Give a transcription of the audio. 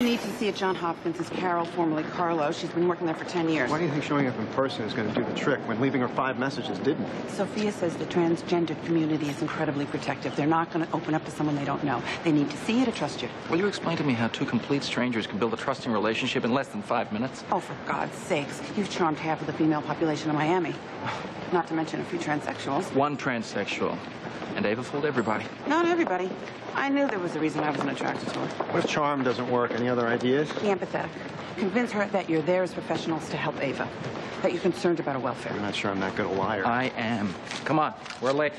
You need to see at John Hopkins is Carol, formerly Carlo. She's been working there for 10 years. Why do you think showing up in person is going to do the trick when leaving her five messages didn't? Sophia says the transgender community is incredibly protective. They're not going to open up to someone they don't know. They need to see you to trust you. Will you explain to me how two complete strangers can build a trusting relationship in less than five minutes? Oh, for God's sakes. You've charmed half of the female population of Miami. Not to mention a few transsexuals. One transsexual. And Ava fooled everybody. Not everybody. I knew there was a reason I wasn't attracted to her. What if charm doesn't work? Any other ideas? Be empathetic. Convince her that you're there as professionals to help Ava. That you're concerned about her welfare. I'm not sure I'm that good a liar. I am. Come on, we're late.